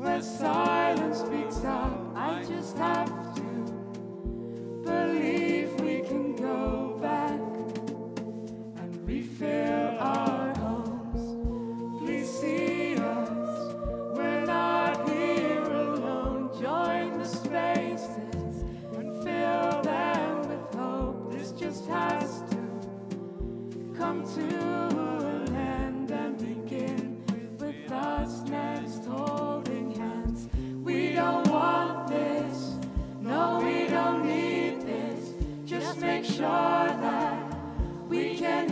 Where silence speaks up, I just have to believe we can go back and refill our homes. Please see us, we're not here alone. Join the spaces and fill them with hope. This just has to come to. just make sure that we can